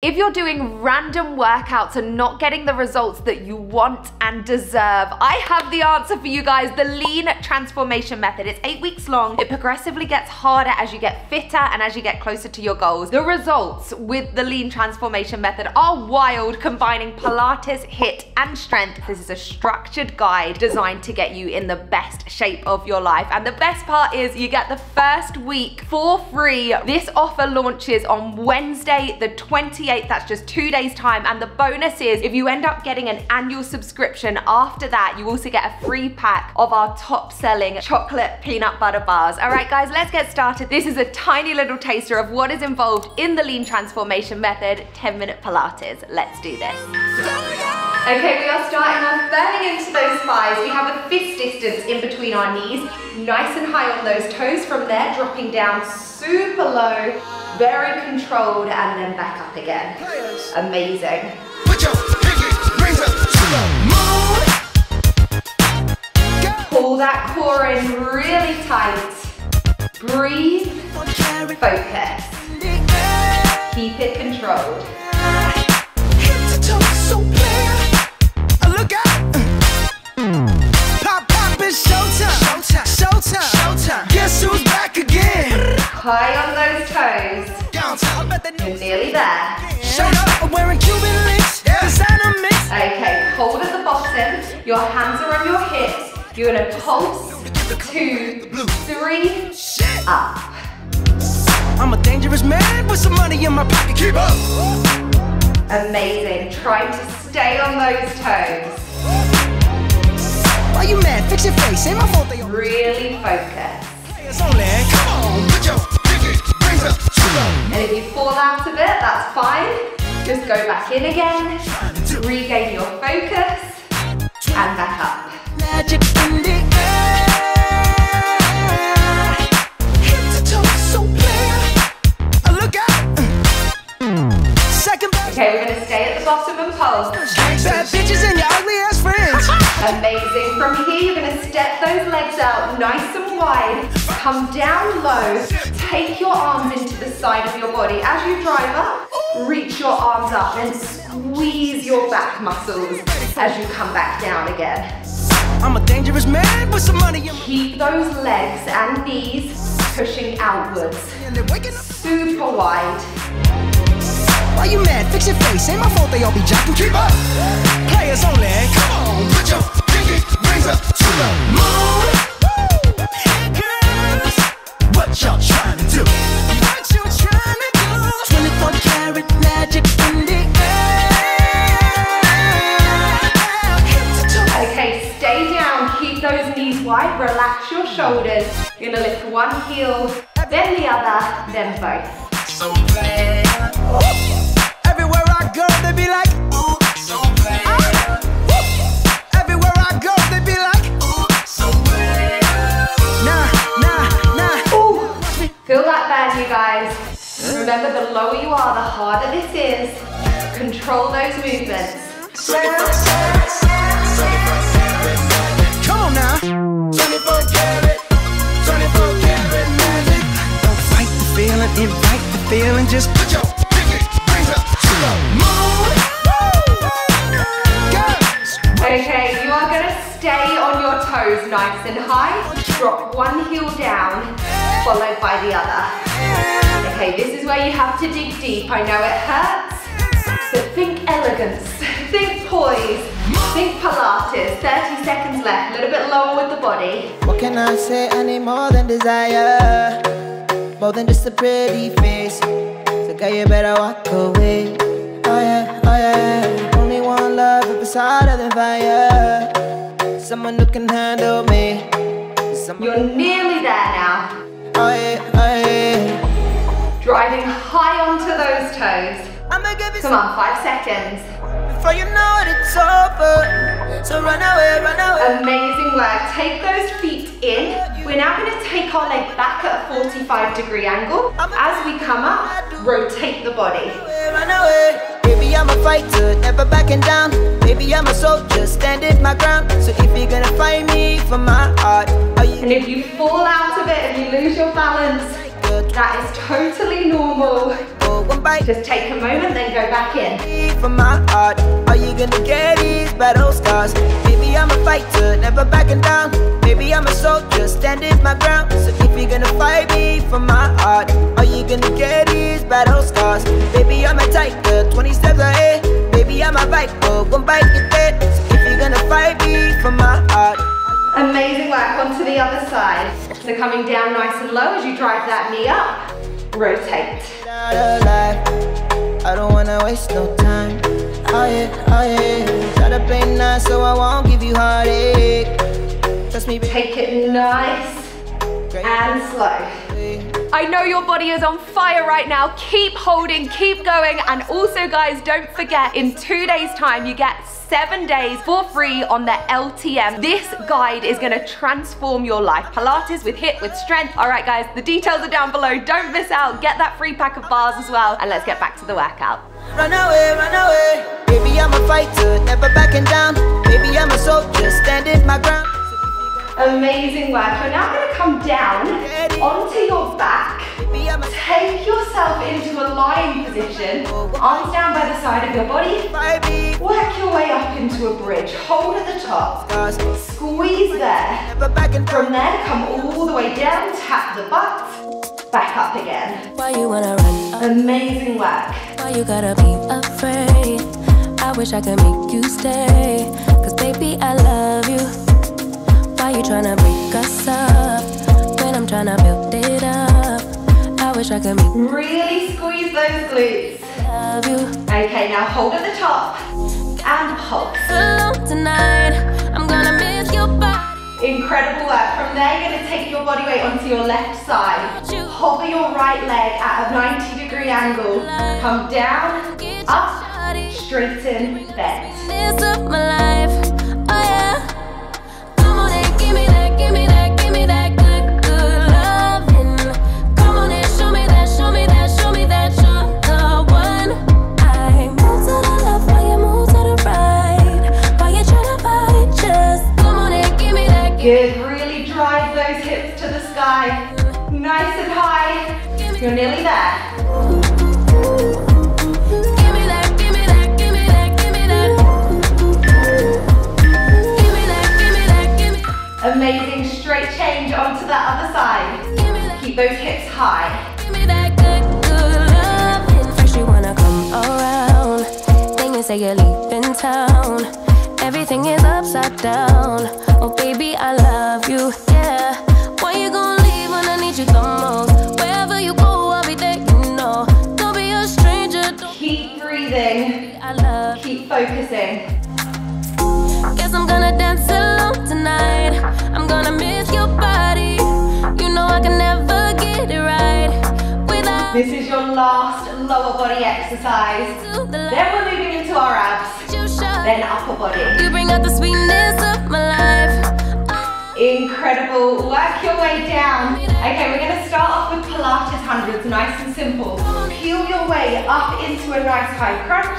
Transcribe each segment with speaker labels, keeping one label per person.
Speaker 1: If you're doing random workouts and not getting the results that you want and deserve, I have the answer for you guys, the lean transformation method. It's eight weeks long. It progressively gets harder as you get fitter and as you get closer to your goals. The results with the lean transformation method are wild, combining Pilates, HIIT, and strength. This is a structured guide designed to get you in the best shape of your life. And the best part is you get the first week for free. This offer launches on Wednesday, the 20th 28th, that's just two days time. And the bonus is if you end up getting an annual subscription after that, you also get a free pack of our top selling chocolate peanut butter bars. All right, guys, let's get started. This is a tiny little taster of what is involved in the lean transformation method, 10 minute Pilates. Let's do this. Okay, we are starting off burning into those thighs. We have a fist distance in between our knees, nice and high on those toes. From there, dropping down super low very controlled and then back up again. Amazing. Pull that core in really tight. Breathe, focus. Keep it controlled. Nearly there. I'm wearing Cuban links, designer mix. Okay, hold at the bottom. Your hands are on your hips. You're gonna pulse, two, three, up. I'm a dangerous man with some money in my pocket. Keep up. Amazing. Try to stay on those toes. Why you mad? Fix your face. Ain't my fault they Really focus. And if you fall out of it, that's fine. Just go back in again, regain your focus, wide. Come down low. Take your arms into the side of your body. As you drive up, reach your arms up and squeeze your back muscles as you come back down again. I'm a dangerous man with some money. Keep those legs and knees pushing outwards. Super wide. Why you mad? Fix your face. Ain't my fault they all be jocking. Keep up. Players only. Come on, put your pinky rings up to the moon. Stay down. Keep those knees wide. Relax your shoulders. You're gonna lift one heel, then the other, then both. So bad go, they be like, ooh, so bad. Everywhere I go, they be like, ooh, so bad. Nah, nah, nah. Ooh. Feel that bad, you guys. Remember, the lower you are, the harder this is. Control those movements. Now. 24 karat, 24 karat magic. Don't fight the. Just put your Okay, you are gonna stay on your toes nice and high. Drop one heel down, followed by the other. Okay, this is where you have to dig deep. I know it hurts, but think elegance, think poise, think Pilates. 30 seconds left, a little bit lower with the body. What can I say? Need more than desire, more than just a pretty face. So girl, you better walk away. Oh yeah, oh yeah. Only one love the side of the fire. Someone who can handle me. Someone You're nearly there now. Oh yeah, oh yeah. Driving high onto those toes. Come on, five seconds. Before you know it, it's over. So run away, run away. Amazing work. Take those feet in. We're now going to take our leg back at a 45 degree angle. As we come up, rotate the body. Run away. Baby, I'm a fighter, never backing down. Baby, I'm a soldier, standing my ground. So if you're gonna fight me for my heart? And if you fall out of it and you lose your balance, That is totally normal. Just take a moment, then go back in.
Speaker 2: My heart, are you gonna get these battle scars? I'm a fighter, never backing down. I'm a soldier, standing my ground. So if you're gonna fight me my heart, are you gonna get these battle scars? I'm a tiger, 20 steps ahead. I'm a viper, bite your. So if you're gonna fight me my heart.
Speaker 1: Amazing work onto the other side. So coming down nice and low as you drive that knee up, rotate.
Speaker 2: I don't wanna waste no time. Oh yeah, oh yeah. Try to play nice so I won't give you heartache.
Speaker 1: Take it nice and slow. I know your body is on fire right now. Keep holding, keep going. And also guys, don't forget, in two days time, you get seven days for free on the LTM. This guide is gonna transform your life. Pilates with HIIT, with strength. All right guys, the details are down below. Don't miss out. Get that free pack of bars as well. And let's get back to the workout.
Speaker 2: Run away, run away. Baby, I'm a fighter, never backing down. Baby, I'm a soldier, standing my ground.
Speaker 1: Amazing work. You're now gonna come down onto your back. Position. Arms down by the side of your body. Work your way up into a bridge. Hold at the top. Squeeze there. From there, come all the way down. Tap the butt. Back up again.
Speaker 3: Why you wanna run?
Speaker 1: Amazing work.
Speaker 3: Why you gotta be afraid? I wish I could make you stay. Cause baby, I love you. Why you tryna break us up? When I'm tryna build it up. Wish I could make
Speaker 1: Really squeeze those glutes.
Speaker 3: love you.
Speaker 1: Okay, now hold at the top and pulse.
Speaker 3: Alone tonight. I'm gonna miss your body.
Speaker 1: Incredible work. From there, you're gonna take your body weight onto your left side. Hover your right leg at a 90 degree angle. Come down, up, straighten, bend.
Speaker 3: Around, then you say you're leaving town. Everything is upside down. Oh baby, I love you,
Speaker 1: This is your last lower body exercise. Then we're moving into our abs, then upper body.
Speaker 3: You bring out the sweetness of my life.
Speaker 1: Incredible. Work your way down. Okay, we're gonna start off with Pilates hundreds, nice and simple. Peel your way up into a nice high crunch.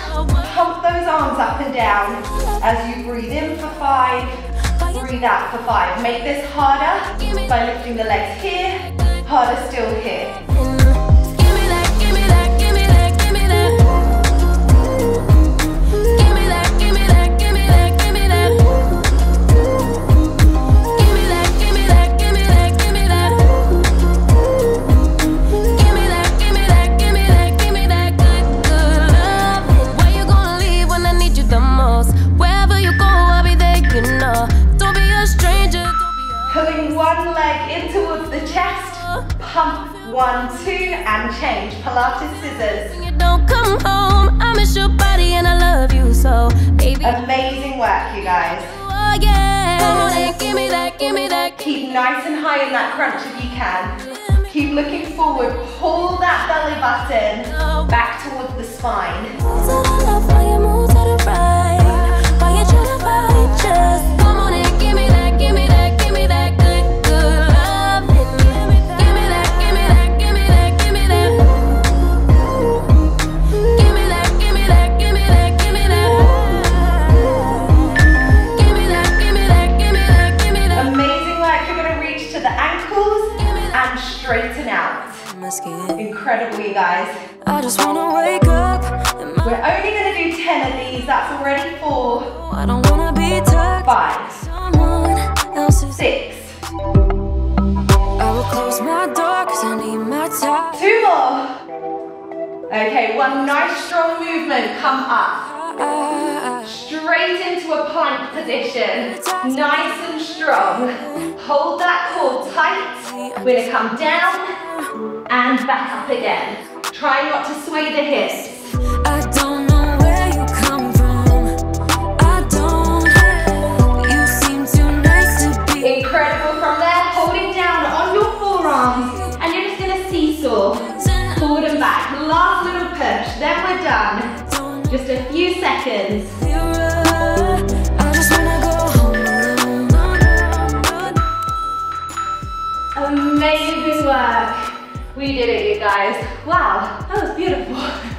Speaker 1: Pump those arms up and down as you breathe in for five, breathe out for five. Make this harder by lifting the legs here, harder still here. And change. Pilates scissors.
Speaker 3: When you don't come home, I miss your body and I love you so, baby.
Speaker 1: Amazing work, you guys.
Speaker 3: Oh yeah. Come on and give me that, give me that.
Speaker 1: Keep nice and high in that crunch if you can. Keep looking forward. Pull that belly button oh. back towards the spine.
Speaker 3: don't we guys? I just
Speaker 1: wanna wake
Speaker 3: up. We're
Speaker 1: only gonna do 10 of these, that's already four.
Speaker 3: I don't wanna be tucked.
Speaker 1: Five. Six.
Speaker 3: I will close my door cause I need my time.
Speaker 1: Two more. Okay, one nice strong movement, come up. Straight into a plank position, nice and strong. Hold that core tight, we're gonna come down, and back up again. Try not to sway the hips.
Speaker 3: I don't know where you come from. I don't. You seem too nice to be.
Speaker 1: Incredible from there. Holding down on your forearms. And you're just gonna seesaw. Forward and back. Last little push. Then we're done. Just a few seconds. We did it, you guys. Wow, that was beautiful.